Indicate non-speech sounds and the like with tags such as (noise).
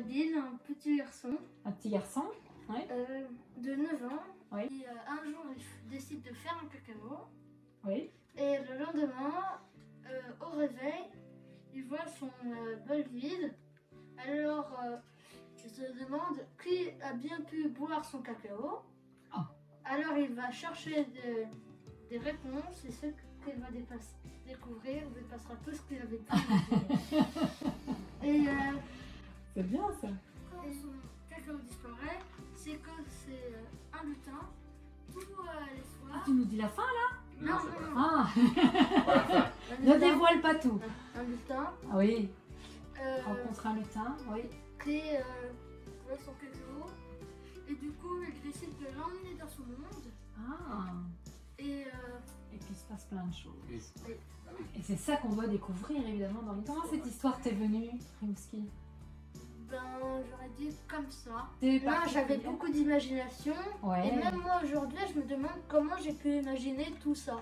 Un petit garçon Un petit garçon euh, de 9 ans. Oui. qui, euh, un jour, il décide de faire un cacao. Oui. Et le lendemain, euh, au réveil, il voit son bol vide. Alors, il se demande qui a bien pu boire son cacao. Oh. Alors, il va chercher des, des réponses et ce qu'il va découvrir dépassera tout ce qu'il avait imaginer. (laughs) et C'est bien ça. quand son cacao disparaît, c'est que c'est euh, un lutin. Tous euh, les soirs. Tu nous dis la fin là? Non, non, non. Ah (laughs) Ne lutin, dévoile pas tout. un lutin Ah oui, euh, rencontre un lutin, oui. qui euh, son cacao. Et du coup, il décide de l'emmener dans son monde. Ah Et euh, Et puis il se passe plein de choses. Oui. Et c'est ça qu'on doit découvrir évidemment dans le Comment cette histoire t'est venue, Rimsky ben, j'aurais dit comme ça. Moi, j'avais beaucoup d'imagination. Ouais. Et même moi, aujourd'hui, je me demande comment j'ai pu imaginer tout ça.